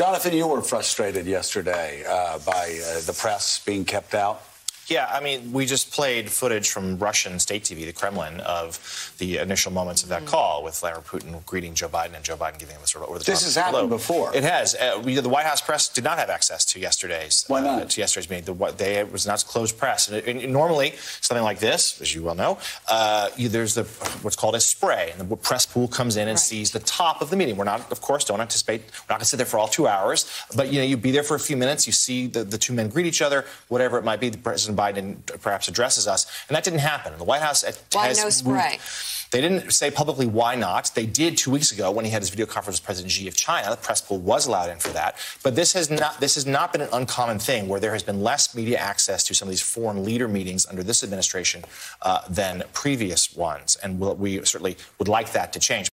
Jonathan, you were frustrated yesterday uh, by uh, the press being kept out. Yeah, I mean, we just played footage from Russian state TV, the Kremlin, of the initial moments of that mm. call with Vladimir Putin greeting Joe Biden and Joe Biden giving him a sort of over the This has happened before. It has. Uh, we, the White House press did not have access to yesterday's. Why not? Uh, to yesterday's meeting. The, they, it was not closed press. And, it, and, normally, something like this, as you well know, uh, you, there's the what's called a spray, and the press pool comes in and right. sees the top of the meeting. We're not, of course, don't anticipate. We're not going to sit there for all two hours, but you know, you'd be there for a few minutes. You see the, the two men greet each other, whatever it might be. The president Biden perhaps addresses us, and that didn't happen. The White House why has no spray? Moved. They didn't say publicly why not. They did two weeks ago when he had his video conference with President Xi of China. The press pool was allowed in for that. But this has not this has not been an uncommon thing where there has been less media access to some of these foreign leader meetings under this administration uh, than previous ones, and we'll, we certainly would like that to change.